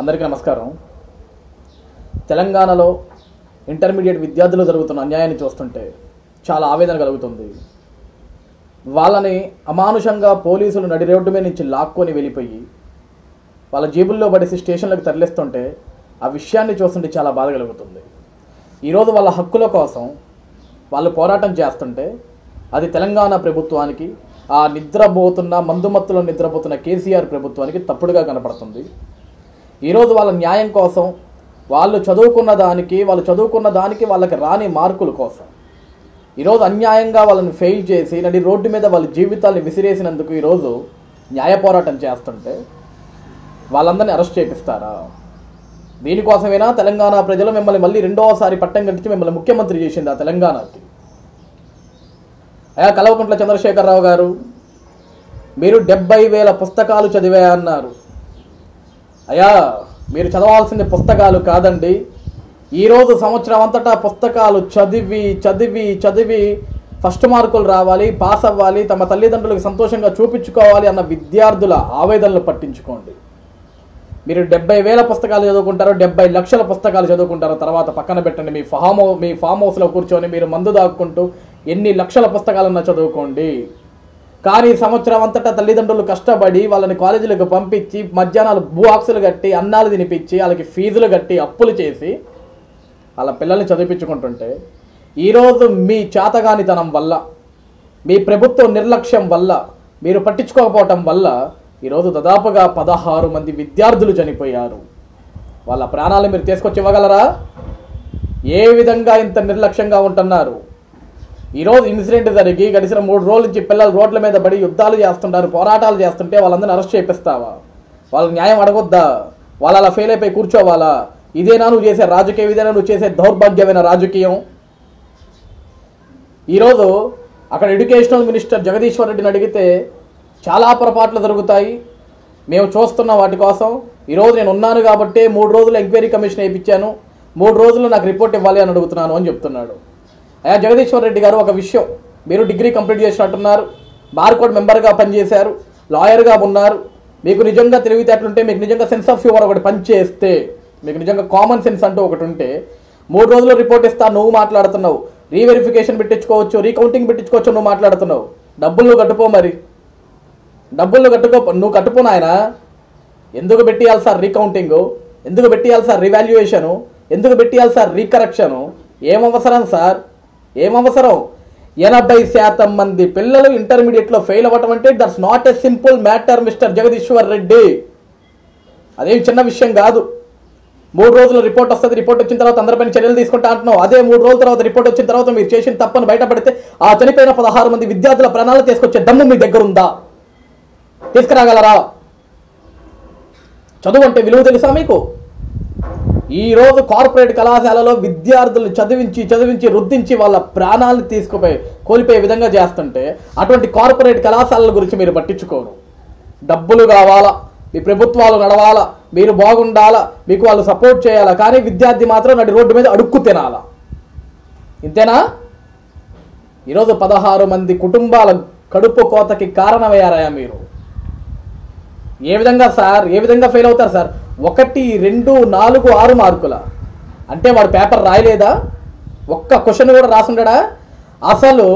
అందరికీ నమస్కారం. తెలంగాణలో ఇంటర్మీడియట్ విద్యార్థులు జరుగుతున్న అన్యాయాన్ని చూస్తుంటే చాలా ఆవేదన కలుగుతుంది. వాళ్ళని అమానుషంగా పోలీసులు నడి రోడ్డు మీద నుంచి లాక్కొని వెళ్ళిపోయి వాళ్ళ జేబుల్లో పడేసి స్టేషన్లకు తరలిస్తుంటే ఆ విషయాన్ని చూస్తుంటే చాలా బాధ కలుగుతుంది. ఈరోజు వాళ్ళ హక్కుల కోసం వాళ్ళు పోరాటం చేస్తుంటే అది తెలంగాణ ప్రభుత్వానికి ఆ నిద్రపోతున్న మందుమత్తులో నిద్రపోతున్న కేసీఆర్ ప్రభుత్వానికి తప్పుడుగా కనపడుతుంది. ఈరోజు వాళ్ళ న్యాయం కోసం వాళ్ళు చదువుకున్న దానికి వాళ్ళు చదువుకున్న దానికి వాళ్ళకి రాని మార్కుల కోసం. ఈరోజు అన్యాయంగా వాళ్ళని ఫెయిల్ చేసి నడి రోడ్డు మీద వాళ్ళ జీవితాన్ని విసిరేసినందుకు ఈరోజు న్యాయ పోరాటం చేస్తుంటే వాళ్ళందరినీ అరెస్ట్ చేపిస్తారా? దీనికోసమేనా తెలంగాణ ప్రజలు మిమ్మల్ని మళ్ళీ రెండవసారి పట్టం కట్టించి మిమ్మల్ని ముఖ్యమంత్రి చేసింది ఆ తెలంగాణకి అయా కల్వకుంట్ల చంద్రశేఖరరావు గారు మీరు డెబ్బై వేల పుస్తకాలు చదివా అన్నారు. అయ్యా మీరు చదవాల్సింది పుస్తకాలు కాదండి. ఈరోజు సంవత్సరం అంతటా పుస్తకాలు చదివి చదివి చదివి ఫస్ట్ మార్కులు రావాలి పాస్ అవ్వాలి తమ తల్లిదండ్రులకు సంతోషంగా చూపించుకోవాలి అన్న విద్యార్థుల ఆవేదనలు పట్టించుకోండి. మీరు డెబ్బై వేల పుస్తకాలు చదువుకుంటారో డెబ్బై లక్షల పుస్తకాలు చదువుకుంటారో తర్వాత పక్కన పెట్టండి. మీ ఫామ్ మీ ఫామ్ హౌస్లో కూర్చొని మీరు మందు దాక్కుంటూ ఎన్ని లక్షల పుస్తకాలన్నా చదువుకోండి. కానీ సంవత్సరం అంతటా తల్లిదండ్రులు కష్టపడి వాళ్ళని కాలేజీలకు పంపించి మధ్యాహ్నాలు బాక్సులు కట్టి అన్నాలు తినిపించి వాళ్ళకి ఫీజులు కట్టి అప్పులు చేసి వాళ్ళ పిల్లల్ని చదివించుకుంటుంటే ఈరోజు మీ చేతగానితనం వల్ల మీ ప్రభుత్వ నిర్లక్ష్యం వల్ల మీరు పట్టించుకోకపోవటం వల్ల ఈరోజు దాదాపుగా పదహారు మంది విద్యార్థులు చనిపోయారు. వాళ్ళ ప్రాణాలు మీరు తీసుకొచ్చి ఇవ్వగలరా ఏ విధంగా ఇంత నిర్లక్ష్యంగా ఉంటున్నారు? ఈరోజు ఇన్సిడెంట్ జరిగి గడిచిన మూడు రోజుల నుంచి పిల్లలు రోడ్ల మీద పడి యుద్ధాలు చేస్తుంటారు పోరాటాలు చేస్తుంటే వాళ్ళందరిని అరెస్ట్ చేపిస్తావా? వాళ్ళు న్యాయం అడగొద్దా? వాళ్ళు అలా ఫెయిల్ అయిపోయి కూర్చోవాలా? ఇదేనా నువ్వు చేసే రాజకీయం ఇదేనా నువ్వు చేసే దౌర్భాగ్యమైన రాజకీయం? ఈరోజు అక్కడ ఎడ్యుకేషనల్ మినిస్టర్ జగదీశ్వర్ రెడ్డిని అడిగితే చాలా పొరపాట్లు జరుగుతాయి. మేము చూస్తున్న వాటి కోసం ఈరోజు నేను ఉన్నాను కాబట్టి మూడు రోజులు ఎంక్వైరీ కమిషన్ వేయించాను. మూడు రోజులు నాకు రిపోర్ట్ ఇవ్వాలి అని అడుగుతున్నాను అని చెప్తున్నాడు. అయ్యా జగదీశ్వర్ రెడ్డి గారు ఒక విషయం. మీరు డిగ్రీ కంప్లీట్ చేసినట్టున్నారు. బార్ కోడ్ మెంబర్గా పనిచేశారు. లాయర్గా ఉన్నారు. మీకు నిజంగా తెలివితేటలుంటే మీకు నిజంగా సెన్స్ ఆఫ్ హ్యూమర్ ఒకటి పనిచేస్తే మీకు నిజంగా కామన్ సెన్స్ అంటూ ఒకటి ఉంటే మూడు రోజులు రిపోర్ట్ ఇస్తా నువ్వు మాట్లాడుతున్నావు. రీవెరిఫికేషన్ పెట్టించుకోవచ్చు రీకౌంటింగ్ పెట్టించుకోవచ్చు నువ్వు మాట్లాడుతున్నావు. డబ్బులు నువ్వు కట్టుకో మరి. డబ్బులు కట్టుకో నువ్వు కట్టుకో నాయన. ఎందుకు పెట్టియాలి సార్ రీకౌంటింగ్ ఎందుకు పెట్టియాలి సార్ రివాల్యుయేషను ఎందుకు పెట్టియాలి సార్ రీకరెక్షను ఏం అవసరం సార్? ఏం అవసరం? ఎనభై శాతం మంది పిల్లలు ఇంటర్మీడియట్లో ఫెయిల్ అవ్వటం అంటే that's not a simple matter mister Jagadishwar Reddy. అదేం చిన్న విషయం కాదు. మూడు రోజులు రిపోర్ట్ వస్తుంది రిపోర్ట్ వచ్చిన తర్వాత అందరిపైన చర్యలు తీసుకుంటా అంటున్నావు. అదే మూడు రోజుల తర్వాత రిపోర్ట్ వచ్చిన తర్వాత మీరు చేసిన తప్పని బయటపడితే ఆ చనిపోయిన పదహారు మంది విద్యార్థుల ప్రాణాలు తీసుకొచ్చే దమ్ము మీ దగ్గర ఉందా తీసుకురాగలరా? చదువు అంటే విలువ తెలుసా మీకు? ఈరోజు కార్పొరేట్ కళాశాలలో విద్యార్థులు చదివించి చదివించి రుద్దించి వాళ్ళ ప్రాణాలను తీసుకుపోయి కోల్పోయే విధంగా చేస్తుంటే అటువంటి కార్పొరేట్ కళాశాలల గురించి మీరు పట్టించుకోరు. డబ్బులు కావాలా? మీ ప్రభుత్వాలు నడవాలా? మీరు బాగుండాలా? మీకు వాళ్ళు సపోర్ట్ చేయాలా? కానీ విద్యార్థి మాత్రం నటి రోడ్డు మీద అడుక్కు తినాలా? ఇంతేనా? ఈరోజు పదహారు మంది కుటుంబాల కడుపు కోతకి కారణమయ్యారయా మీరు? ఏ విధంగా సార్? ఏ విధంగా ఫెయిల్ అవుతారు సార్? ఒకటి రెండు నాలుగు ఆరు మార్కుల. అంటే వాడు పేపర్ రాయలేదా? ఒక్క క్వశ్చన్ కూడా రాసుండడా? అసలు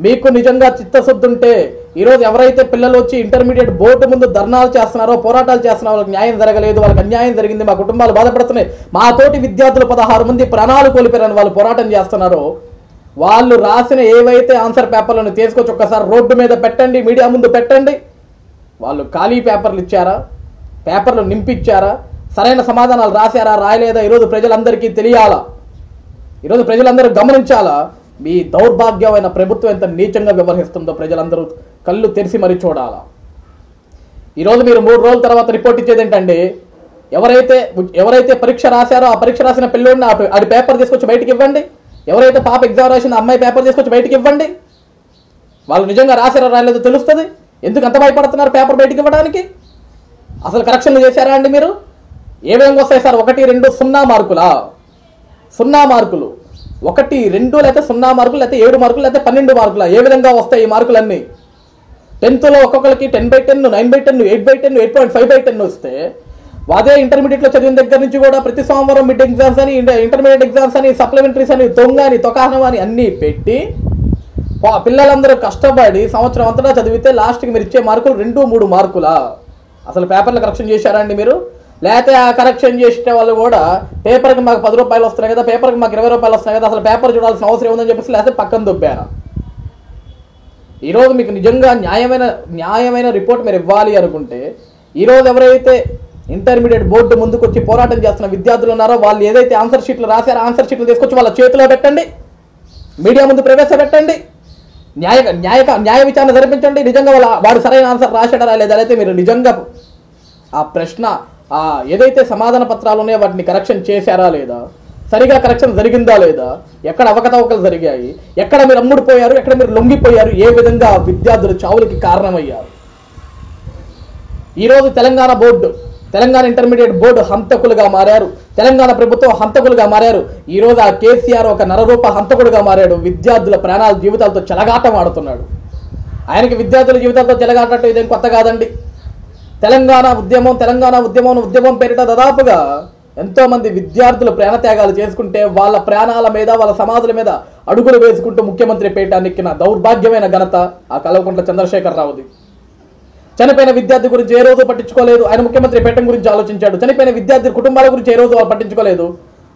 మీకు నిజంగా చిత్తశుద్ధి ఉంటే ఈరోజు ఎవరైతే పిల్లలు వచ్చి ఇంటర్మీడియట్ బోర్డు ముందు ధర్నాలు చేస్తున్నారో పోరాటాలు చేస్తున్నారో వాళ్ళకి న్యాయం జరగలేదు వాళ్ళకి అన్యాయం జరిగింది మా కుటుంబాలు బాధపడుతున్నాయి మా తోటి విద్యార్థులు పదహారు మంది ప్రాణాలు కోల్పోయారని వాళ్ళు పోరాటం చేస్తున్నారో వాళ్ళు రాసిన ఏవైతే ఆన్సర్ పేపర్లను తీసుకొచ్చి ఒక్కసారి రోడ్డు మీద పెట్టండి మీడియా ముందు పెట్టండి వాళ్ళు ఖాళీ పేపర్లు ఇచ్చారా? పేపర్లు నింపిచ్చారా? సరైన సమాధానాలు రాశారా రాయలేదా? ఈరోజు ప్రజలందరికీ తెలియాలా? ఈరోజు ప్రజలందరూ గమనించాలా? మీ దౌర్భాగ్యమైన ప్రభుత్వం ఎంత నీచంగా వ్యవహరిస్తుందో ప్రజలందరూ కళ్ళు తెరిచి మరీ చూడాలా? ఈరోజు మీరు మూడు రోజుల తర్వాత రిపోర్ట్ ఇచ్చేది ఏంటండి? ఎవరైతే ఎవరైతే పరీక్ష రాశారో ఆ పరీక్ష రాసిన పిల్లోడిని ఆడి పేపర్ తీసుకొచ్చి బయటికి ఇవ్వండి. ఎవరైతే పాప ఎగ్జామ్ రాసిన అమ్మాయి పేపర్ తీసుకొచ్చి బయటికి ఇవ్వండి. వాళ్ళు నిజంగా రాశారో రాలేదో తెలుస్తుంది? ఎందుకు అంత భయపడుతున్నారు పేపర్ బయటికి ఇవ్వడానికి? అసలు కరెక్షన్లు చేశారా అండి మీరు? ఏ విధంగా వస్తాయి సార్? ఒకటి రెండు సున్నా మార్కులా? సున్నా మార్కులు. ఒకటి రెండు లేకపోతే సున్నా మార్కులు లేకపోతే ఏడు మార్కులు లేకపోతే పన్నెండు మార్కులు? ఏ విధంగా వస్తాయి ఈ మార్కులన్నీ? టెన్త్లో ఒక్కొక్కరికి ten by ten nine by ten eight by ten eight point five by ten వస్తే అదే ఇంటర్మీడియట్లో చదివిన దగ్గర నుంచి కూడా ప్రతి సోమవారం మిడ్ ఎగ్జామ్స్ అని ఇంటర్మీడియట్ ఎగ్జామ్స్ అని సప్లిమెంటరీస్ అని దొంగ అని తొకాహనం అని అన్నీ పెట్టి పిల్లలందరూ కష్టపడి సంవత్సరం అంతటా చదివితే లాస్ట్కి మీరు ఇచ్చే మార్కులు రెండు మూడు మార్కులా? అసలు పేపర్లు కరెక్షన్ చేశారా అండి మీరు? లేకపోతే ఆ కరెక్షన్ చేసే వాళ్ళు కూడా పేపర్కి మాకు పది రూపాయలు వస్తున్నాయి కదా పేపర్కి మాకు ఇరవై రూపాయలు వస్తున్నాయి కదా అసలు పేపర్ చూడాల్సిన అవసరం ఉందని చెప్పేసి లేకపోతే పక్కన దొబ్బాను ఈరోజు మీకు నిజంగా న్యాయమైన న్యాయమైన రిపోర్ట్ మీరు ఇవ్వాలి అనుకుంటే ఈరోజు ఎవరైతే ఇంటర్మీడియట్ బోర్డు ముందుకు వచ్చి పోరాటం చేస్తున్న విద్యార్థులు ఉన్నారో వాళ్ళు ఏదైతే ఆన్సర్ షీట్లు రాశారో ఆన్సర్ షీట్లు తీసుకొచ్చి వాళ్ళ చేతిలో పెట్టండి. మీడియా ముందు ప్రవేశపెట్టండి. న్యాయ న్యాయ న్యాయ విచారణ జరిపించండి. నిజంగా వాళ్ళ వాడు సరైన ఆన్సర్ రాశాడా లేదా అయితే మీరు నిజంగా ఆ ప్రశ్న ఆ ఏదైతే సమాధాన పత్రాలు ఉన్నాయో వాటిని కరెక్షన్ చేశారా లేదా? సరిగా కరెక్షన్ జరిగిందా లేదా? ఎక్కడ అవకతవకలు జరిగాయి? ఎక్కడ మీరు అమ్ముడుపోయారు? ఎక్కడ మీరు లొంగిపోయారు? ఏ విధంగా విద్యార్థులు చావులకి కారణమయ్యారు? ఈరోజు Telangana board Telangana intermediate board హంతకులుగా మారారు. తెలంగాణ ప్రభుత్వం హంతకులుగా మారారు. ఈ రోజు ఆ కేసీఆర్ ఒక నరరూప హంతకుడుగా మారాడు. విద్యార్థుల ప్రాణాల జీవితాలతో చెలగాటం ఆడుతున్నాడు. ఆయనకి విద్యార్థుల జీవితాలతో చెలగాటం ఇదేం కొత్త కాదండి. తెలంగాణ ఉద్యమం తెలంగాణ ఉద్యమం ఉద్యమం పేరిట దాదాపుగా ఎంతో మంది విద్యార్థులు ప్రాణత్యాగాలు చేసుకుంటే వాళ్ళ ప్రాణాల మీద వాళ్ళ సమాధుల మీద అడుగులు వేసుకుంటూ ముఖ్యమంత్రి పీఠాన్నిక్కిన దౌర్భాగ్యమైన ఘనత ఆ కల్వకుంట్ల చంద్రశేఖర్ రావుది. చనిపోయిన విద్యార్థి గురించి ఏ రోజు పట్టించుకోలేదు. ఆయన ముఖ్యమంత్రి పీఠం గురించి ఆలోచించాడు. చనిపోయిన విద్యార్థి కుటుంబాల గురించి ఏ రోజు వాళ్ళు పట్టించుకోలేదు.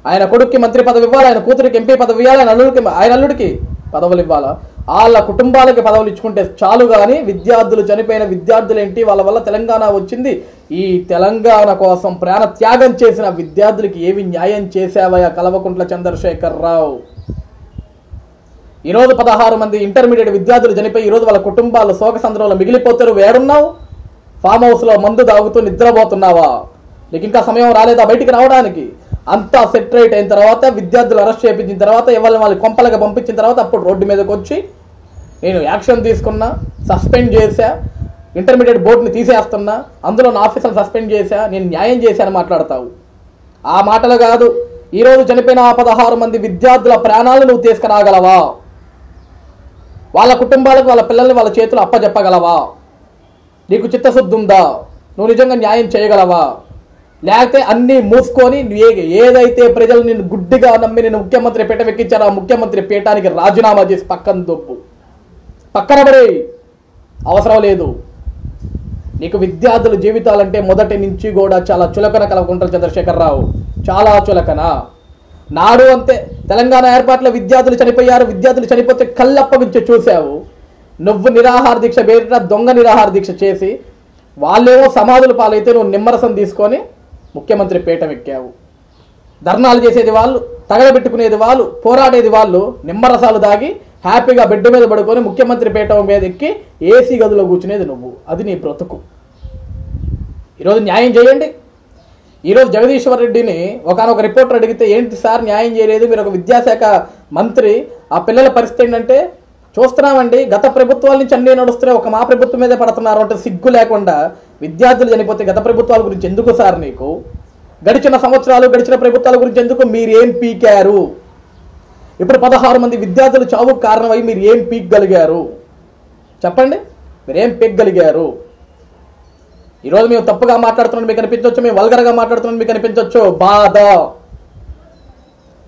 ఆయన కొడుక్కి మంత్రి పదవి ఇవ్వాలి ఆయన కూతురికి ఎంపీ పదవి ఇవ్వాలి ఆయన అల్లుడికి ఆయన అల్లుడికి పదవులు ఇవ్వాలా? వాళ్ళ కుటుంబాలకి పదవులు ఇచ్చుకుంటే చాలు కానీ విద్యార్థులు చనిపోయిన విద్యార్థులు ఏంటి? వాళ్ళ వల్ల తెలంగాణ వచ్చింది. ఈ తెలంగాణ కోసం ప్రాణ త్యాగం చేసిన విద్యార్థులకి ఏమి న్యాయం చేశావయ్యా కలవకుంట్ల చంద్రశేఖర్ రావు? ఈరోజు పదహారు మంది ఇంటర్మీడియట్ విద్యార్థులు చనిపోయి ఈరోజు వాళ్ళ కుటుంబాలు శోక సంద్రంలో మిగిలిపోతారు. వేడున్నావు? ఫామ్ హౌస్లో మందు తాగుతూ నిద్రపోతున్నావా? నీకు ఇంకా సమయం రాలేదా బయటికి రావడానికి? అంతా సెటరేట్ అయిన తర్వాత విద్యార్థులు అరెస్ట్ చేయించిన తర్వాత ఎవరిని వాళ్ళు కొంపలకి పంపించిన తర్వాత అప్పుడు రోడ్డు మీదకి వచ్చి నేను యాక్షన్ తీసుకున్నా సస్పెండ్ చేశా ఇంటర్మీడియట్ బోర్డుని తీసేస్తున్నా అందులో నా ఆఫీసర్ని సస్పెండ్ చేశా నేను న్యాయం చేశాను మాట్లాడతావు. ఆ మాటలు కాదు ఈరోజు చనిపోయిన ఆ పదహారు మంది విద్యార్థుల ప్రాణాలను నువ్వు తీసుకురాగలవా? వాళ్ళ కుటుంబాలకు వాళ్ళ పిల్లల్ని వాళ్ళ చేతులు అప్పచెప్పగలవా నీకు చిత్తశుద్ధి ఉందా? నువ్వు నిజంగా న్యాయం చేయగలవా? లేకపోతే అన్నీ మూసుకొని నువ్వు ఏ- ఏదైతే ప్రజలు నిన్ను గుడ్డిగా నమ్మి నేను ముఖ్యమంత్రి పీఠం ఎక్కించారో ఆ ముఖ్యమంత్రి పీఠానికి రాజీనామా చేసి పక్కన దొప్పు పక్కన పడే. అవసరం లేదు. నీకు విద్యార్థుల జీవితాలంటే మొదటి నుంచి కూడా చాలా చులకన కలవకుంటారు చంద్రశేఖరరావు. చాలా చులకన. నాడు అంతే. తెలంగాణ ఏర్పాట్ల విద్యార్థులు చనిపోయారు విద్యార్థులు చనిపోతే కళ్ళప్పగించి చూశావు. నువ్వు నిరాహార దీక్ష పేరిట దొంగ నిరాహార దీక్ష చేసి వాళ్ళేమో సమాధుల పాలైతే నువ్వు నిమ్మరసం తీసుకొని ముఖ్యమంత్రి పీఠం ఎక్కావు. ధర్నాలు చేసేది వాళ్ళు తగలబెట్టుకునేది వాళ్ళు పోరాడేది వాళ్ళు నిమ్మరసాలు దాగి హ్యాపీగా బెడ్ మీద పడుకొని ముఖ్యమంత్రి పీఠం మీద ఎక్కి ఏసీ గదిలో కూర్చునేది నువ్వు. అది నీ బ్రతుకు. ఈరోజు న్యాయం చేయండి. ఈరోజు జగదీశ్వర్ రెడ్డిని ఒకనొక రిపోర్టర్ అడిగితే ఏంటి సార్ న్యాయం చేయలేదు మీరు ఒక విద్యాశాఖ మంత్రి ఆ పిల్లల పరిస్థితి ఏంటంటే చూస్తున్నామండి గత ప్రభుత్వాల నుంచి అన్నీ నడుస్తున్నాయి ఒక మా ప్రభుత్వం మీదే పడుతున్నారు అంటే సిగ్గు లేకుండా విద్యార్థులు చనిపోతే గత ప్రభుత్వాల గురించి ఎందుకు సార్ నీకు? గడిచిన సంవత్సరాలు గడిచిన ప్రభుత్వాల గురించి ఎందుకు మీరు ఏం పీకారు? ఇప్పుడు పదహారు మంది విద్యార్థులు చావుకు కారణమై మీరు ఏం పీకగలిగారు? చెప్పండి మీరు ఏం పీకగలిగారు? ఈరోజు మేము తప్పుగా మాట్లాడుతున్నాం మీకు అనిపించవచ్చు మేము వల్గరగా మాట్లాడుతున్నాం మీకు అనిపించవచ్చు బాధ.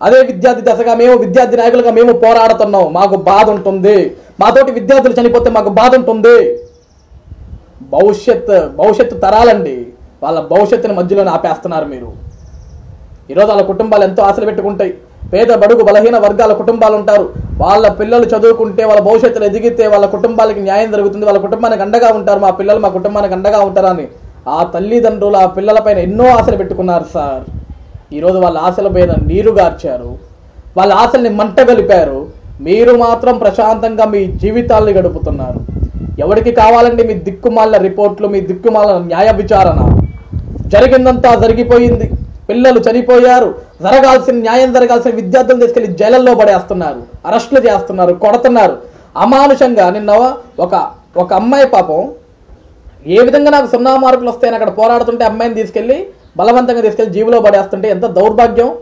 అదే విద్యార్థి దశగా మేము విద్యార్థి నాయకులుగా మేము పోరాడుతున్నాం. మాకు బాధ ఉంటుంది. మాతోటి విద్యార్థులు చనిపోతే మాకు బాధ ఉంటుంది. భవిష్యత్ భవిష్యత్తు తరాలండి. వాళ్ళ భవిష్యత్తుని మధ్యలోనే ఆపేస్తున్నారు మీరు. ఈరోజు వాళ్ళ కుటుంబాలు ఎంతో ఆశలు పెట్టుకుంటాయి. పేద బడుగు బలహీన వర్గాల కుటుంబాలు ఉంటారు వాళ్ళ పిల్లలు చదువుకుంటే వాళ్ళ భవిష్యత్తులో ఎదిగితే వాళ్ళ కుటుంబాలకి న్యాయం జరుగుతుంది. వాళ్ళ కుటుంబానికి అండగా ఉంటారు. మా పిల్లలు మా కుటుంబానికి అండగా ఉంటారని ఆ తల్లిదండ్రులు ఆ పిల్లలపైన ఎన్నో ఆశలు పెట్టుకున్నారు సార్. ఈరోజు వాళ్ళ ఆశల పైన నీరు గార్చారు. వాళ్ళ ఆశల్ని మంట గలిపారు మీరు మాత్రం ప్రశాంతంగా మీ జీవితాల్ని గడుపుతున్నారు. ఎవరికి కావాలండి మీ దిక్కుమాల రిపోర్ట్లు మీ దిక్కుమాల న్యాయ విచారణ? జరిగిందంతా జరిగిపోయింది. పిల్లలు చనిపోయారు. జరగాల్సిన న్యాయం జరగాల్సిన విద్యార్థులు తీసుకెళ్ళి జైలల్లో పడేస్తున్నారు. అరెస్టులు చేస్తున్నారు కొడుతున్నారు. అమానుషంగా నిన్న ఒక ఒక అమ్మాయి పాపం ఏ విధంగా నాకు సున్నా మార్కులు వస్తాయని అక్కడ పోరాడుతుంటే అమ్మాయిని తీసుకెళ్ళి బలవంతంగా తీసుకెళ్ళి జీవులో పడేస్తుంటే ఎంత దౌర్భాగ్యం.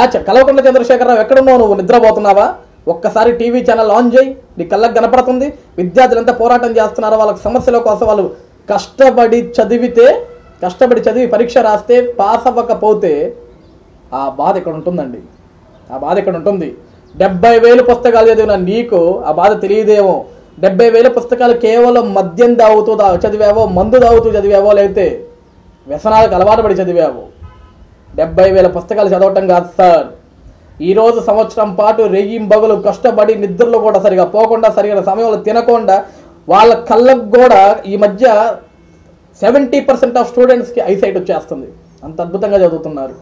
ఆ చ- చంద్రశేఖరరావు ఎక్కడున్నావు నువ్వు? నిద్రపోతున్నావా? ఒక్కసారి టీవీ ఛానల్ ఆన్ చేయి. నీ కళ్ళకు కనపడుతుంది. విద్యార్థులు ఎంత పోరాటం చేస్తున్నారో వాళ్ళకి సమస్యల కోసం వాళ్ళు కష్టపడి చదివితే కష్టపడి చదివి పరీక్ష రాస్తే పాస్ అవ్వకపోతే ఆ బాధ ఇక్కడ ఉంటుందండి. ఆ బాధ ఇక్కడ ఉంటుంది. డెబ్బై వేలు పుస్తకాలు చదివిన నీకు ఆ బాధ తెలియదేమో. డెబ్బై వేల పుస్తకాలు కేవలం మద్యం తాగుతూ దా- చదివావో మందు దాగుతూ చదివావో లేకపోతే వ్యసనాలకు అలవాటు పడి చదివావో. డెబ్బై వేల పుస్తకాలు చదవటం కాదు సార్. ఈరోజు సంవత్సరం పాటు రెయ్యింబగలు కష్టపడి నిద్రలో కూడా సరిగా పోకుండా సరిగా సమయంలో తినకుండా వాళ్ళ కళ్ళకు కూడా ఈ మధ్య సెవెంటీ పర్సెంట్ ఆఫ్ స్టూడెంట్స్కి ఐసైట్ వచ్చేస్తుంది. అంత అద్భుతంగా చదువుతున్నారు.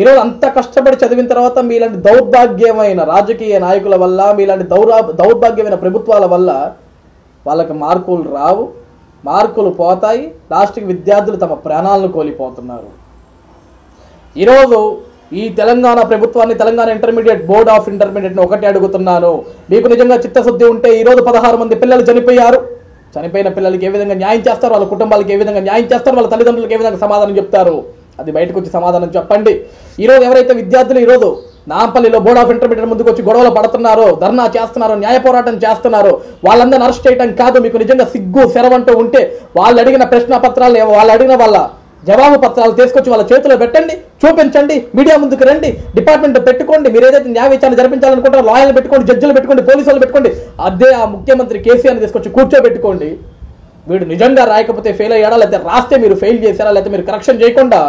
ఈరోజు అంత కష్టపడి చదివిన తర్వాత మీలాంటి దౌర్భాగ్యమైన రాజకీయ నాయకుల వల్ల మీలాంటి దౌరా దౌర్భాగ్యమైన ప్రభుత్వాల వల్ల వాళ్ళకి మార్కులు రావు మార్కులు పోతాయి లాస్ట్కి విద్యార్థులు తమ ప్రాణాలను కోల్పోతున్నారు. ఈరోజు ఈ తెలంగాణ ప్రభుత్వాన్ని తెలంగాణ ఇంటర్మీడియట్ బోర్డ్ ఆఫ్ ఇంటర్మీడియట్ని ఒకటి అడుగుతున్నాను. మీకు నిజంగా చిత్తశుద్ధి ఉంటే ఈరోజు పదహారు మంది పిల్లలు చనిపోయారు. చనిపోయిన పిల్లలకి ఏ విధంగా న్యాయం చేస్తారు? వాళ్ళ కుటుంబాలకు ఏ విధంగా న్యాయం చేస్తారు? వాళ్ళ తల్లిదండ్రులకు ఏ విధంగా సమాధానం చెప్తారు? అది బయటకు వచ్చి సమాధానం చెప్పండి. ఈ రోజు ఎవరైతే విద్యార్థులు ఈరోజు నాంపల్లిలో బోర్డ్ ఆఫ్ ఇంటర్మీడియట్ ముందుకు వచ్చి గొడవలు పడుతున్నారో ధర్నా చేస్తున్నారో న్యాయ పోరాటం చేస్తున్నారో వాళ్ళందరిని అరెస్ట్ చేయడం కాదు. మీకు నిజంగా సిగ్గు సెరవంటూ ఉంటే వాళ్ళు అడిగిన ప్రశ్న పత్రాలు వాళ్ళు అడిగిన వాళ్ళ జవాబు పత్రాలు తీసుకొచ్చి వాళ్ళ చేతిలో పెట్టండి చూపించండి మీడియా ముందుకు రండి డిపార్ట్మెంట్ పెట్టుకోండి మీరు ఏదైతే న్యాయ విచారణ జరిపించాలనుకుంటారో లాయర్లు పెట్టుకోండి జడ్జిలు పెట్టుకోండి పోలీసులు పెట్టుకోండి అదే ఆ ముఖ్యమంత్రి కేసీఆర్ తీసుకొచ్చి కూర్చోబెట్టుకోండి. వీడు నిజంగా రాయకపోతే ఫెయిల్ అయ్యాడా లేకపోతే రాస్తే మీరు ఫెయిల్ చేశారా లేకపోతే మీరు కరెక్షన్ చేయకుండా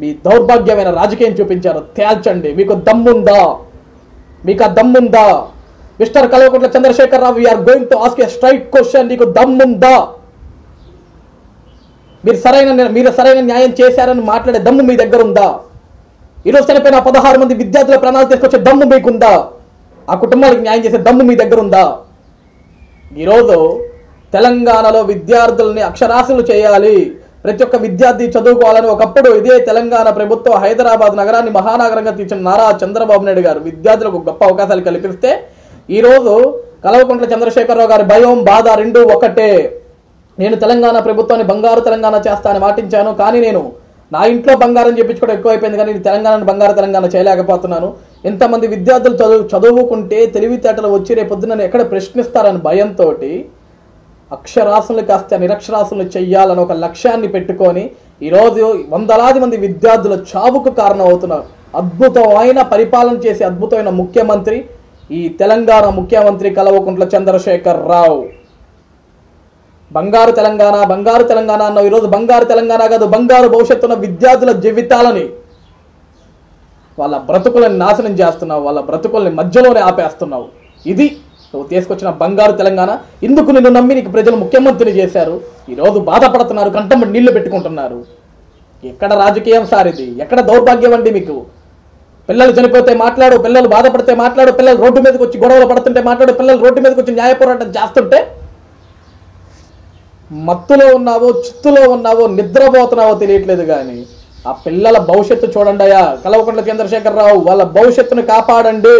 మీ దౌర్భాగ్యమైన రాజకీయం చూపించారు తేల్చండి. మీకు దమ్ముందా? మీకు ఆ దమ్ముందా? Mister Kalvakuntla Chandrashekar Rao we are going to ask a straight question నీకు దమ్ముందా? మీరు సరైన మీరు సరైన న్యాయం చేశారని మాట్లాడే దమ్ము మీ దగ్గర ఉందా? ఈరోజు చనిపోయిన పదహారు మంది విద్యార్థుల ప్రాణాలు తీసుకొచ్చే దమ్ము మీకుందా? ఆ కుటుంబాలకు న్యాయం చేసే దమ్ము మీ దగ్గర ఉందా? ఈరోజు తెలంగాణలో విద్యార్థుల్ని అక్షరాస్యులు చేయాలి. ప్రతి ఒక్క విద్యార్థి చదువుకోవాలని ఒకప్పుడు ఇదే తెలంగాణ ప్రభుత్వం హైదరాబాద్ నగరాన్ని మహానగరంగా తీర్చిన నారా చంద్రబాబు నాయుడు గారు విద్యార్థులకు గొప్ప అవకాశాలు కల్పిస్తే ఈరోజు కల్వకుంట్ల చంద్రశేఖరరావు గారి భయం బాధ రెండు ఒకటే. నేను తెలంగాణ ప్రభుత్వాన్ని బంగారు తెలంగాణ చేస్తానని మాటించాను. కానీ నేను నా ఇంట్లో బంగారం చెప్పించుకోవడం ఎక్కువైపోయింది కానీ నేను తెలంగాణను బంగారు తెలంగాణ చేయలేకపోతున్నాను. ఇంతమంది విద్యార్థులు చదువు చదువుకుంటే తెలివితేటలు వచ్చి రేపు ఎక్కడ ప్రశ్నిస్తారని భయంతో అక్షరాస్యులు కాస్త నిరక్షరాస్యులు చెయ్యాలని ఒక లక్ష్యాన్ని పెట్టుకొని ఈరోజు వందలాది మంది విద్యార్థుల చావుకు కారణం అవుతున్నారు అద్భుతమైన పరిపాలన చేసే అద్భుతమైన ముఖ్యమంత్రి ఈ తెలంగాణ ముఖ్యమంత్రి కలవకుంట్ల చంద్రశేఖర్ రావు. బంగారు తెలంగాణ బంగారు తెలంగాణ అన్న ఈరోజు బంగారు తెలంగాణ కాదు బంగారు భవిష్యత్తున్న విద్యార్థుల జీవితాలని వాళ్ళ బ్రతుకులను నాశనం చేస్తున్నావు వాళ్ళ బ్రతుకుల్ని మధ్యలోనే ఆపేస్తున్నావు. ఇది నువ్వు తీసుకొచ్చిన బంగారు తెలంగాణ. ఇందుకు నిన్ను నమ్మి నీకు ప్రజలు ముఖ్యమంత్రిని చేశారు. ఈరోజు బాధపడుతున్నారు కంటమ్మ నీళ్ళు పెట్టుకుంటున్నారు. ఎక్కడ రాజకీయం సార్ ఇది ఎక్కడ దౌర్భాగ్యం అండి మీకు? పిల్లలు చనిపోతే మాట్లాడు పిల్లలు బాధపడితే మాట్లాడు పిల్లలు రోడ్డు మీదకి వచ్చి గొడవలు పడుతుంటే మాట్లాడు పిల్లలు రోడ్డు మీదకి వచ్చి న్యాయ పోరాటం చేస్తుంటే మత్తులో ఉన్నావో చిత్తులో ఉన్నావో నిద్రపోతున్నావో తెలియట్లేదు కానీ ఆ పిల్లల భవిష్యత్తు చూడండి అయ్యా. కలవకుంట్ల చంద్రశేఖరరావు వాళ్ళ భవిష్యత్తును కాపాడండి.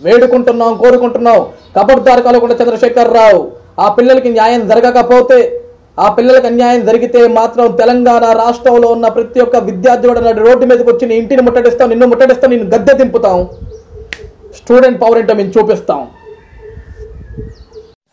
వేడుకుంటున్నాం కోరుకుంటున్నాం. కబడ్దారు కలవకుంట్ల చంద్రశేఖరరావు ఆ పిల్లలకి న్యాయం జరగకపోతే ఆ పిల్లలకి అన్యాయం జరిగితే మాత్రం తెలంగాణ రాష్ట్రంలో ఉన్న ప్రతి ఒక్క విద్యార్థి కూడా రోడ్డు మీదకి వచ్చి నీ ఇంటిని ముట్టడిస్తాం నిన్ను ముట్టడిస్తాం నిన్ను గద్దె దింపుతాం. స్టూడెంట్ పవర్ ఏంటో మేము చూపిస్తాం.